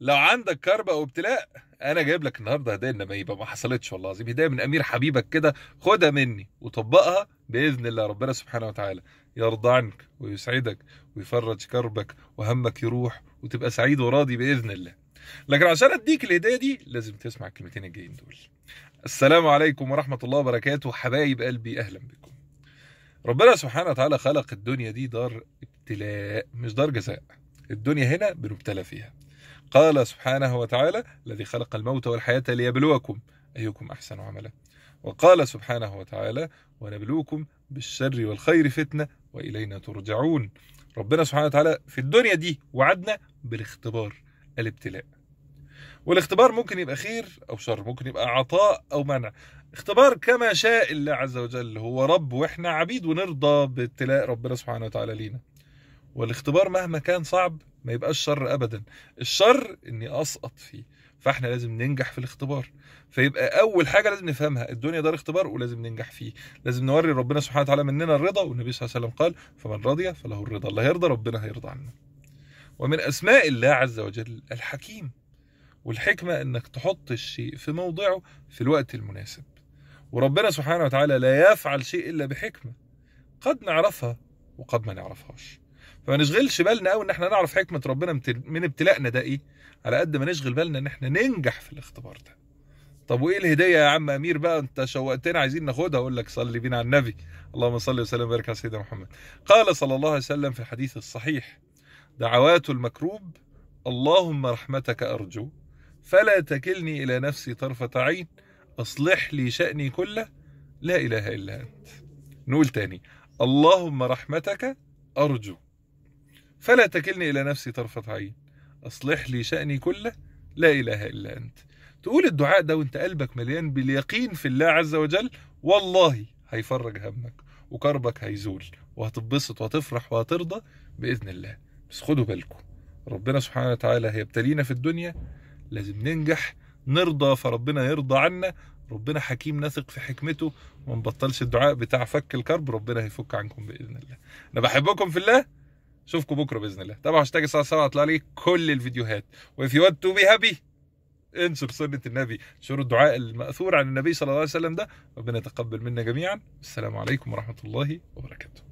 لو عندك كرب أو ابتلاء أنا جايب لك النهارده هدية انما يبقى ما حصلتش والله العظيم. هدية من أمير حبيبك كده خدها مني وطبقها بإذن الله ربنا سبحانه وتعالى يرضى عنك ويسعدك ويفرج كربك وهمك يروح وتبقى سعيد وراضي بإذن الله. لكن عشان أديك الهدية دي لازم تسمع الكلمتين الجايين دول. السلام عليكم ورحمة الله وبركاته حبايب قلبي أهلا بكم. ربنا سبحانه وتعالى خلق الدنيا دي دار ابتلاء مش دار جزاء. الدنيا هنا بنبتلى فيها. قال سبحانه وتعالى الذي خلق الموت والحياة ليبلوكم أيكم أحسن عملا. وقال سبحانه وتعالى ونبلوكم بالشر والخير فتنة وإلينا ترجعون. ربنا سبحانه وتعالى في الدنيا دي وعدنا بالاختبار الابتلاء. والاختبار ممكن يبقى خير أو شر ممكن يبقى عطاء أو منع. اختبار كما شاء الله عز وجل هو رب وإحنا عبيد ونرضى بابتلاء ربنا سبحانه وتعالى لينا. والاختبار مهما كان صعب ما يبقاش شر ابدا. الشر إني أسقط فيه فإحنا لازم ننجح في الاختبار. فيبقى أول حاجة لازم نفهمها الدنيا دار اختبار ولازم ننجح فيه. لازم نوري ربنا سبحانه وتعالى مننا الرضا والنبي صلى الله عليه وسلم قال فمن رضي فله الرضا. الله يرضى ربنا هيرضى عنه. ومن أسماء الله عز وجل الحكيم والحكمة إنك تحط الشيء في موضعه في الوقت المناسب. وربنا سبحانه وتعالى لا يفعل شيء إلا بحكمة قد نعرفها وقد ما نعرفهاش. فما نشغلش بالنا قوي إن إحنا نعرف حكمة ربنا من ابتلائنا ده إيه؟ على قد ما نشغل بالنا إن إحنا ننجح في الاختبار ده. طب وإيه الهدية يا عم أمير بقى؟ أنت شوقتنا عايزين ناخدها؟ أقول لك صلي بينا على النبي. اللهم صل وسلم وبارك على سيدنا محمد. قال صلى الله عليه وسلم في الحديث الصحيح دعوات المكروب اللهم رحمتك أرجو فلا تكلني إلى نفسي طرفة عين أصلح لي شأني كله لا إله إلا أنت. نقول تاني اللهم رحمتك أرجو. فلا تكلني إلى نفسي طرفة عين. أصلح لي شأني كله لا إله إلا أنت. تقول الدعاء ده وأنت قلبك مليان باليقين في الله عز وجل والله هيفرج همك وكربك هيزول وهتتبسط وهتفرح وهترضى بإذن الله. بس خدوا بالكم ربنا سبحانه وتعالى هيبتلينا في الدنيا لازم ننجح نرضى فربنا يرضى عنا. ربنا حكيم نثق في حكمته وما نبطلش الدعاء بتاع فك الكرب ربنا هيفك عنكم بإذن الله. أنا بحبكم في الله اشوفكم بكرة بإذن الله. تابعوا هاشتاج الساعة 7 هيطلع لي كل الفيديوهات. وفي you to be happy انشر سنة النبي. انشروا الدعاء المأثور عن النبي صلى الله عليه وسلم ده ربنا يتقبل منا جميعا. السلام عليكم ورحمة الله وبركاته.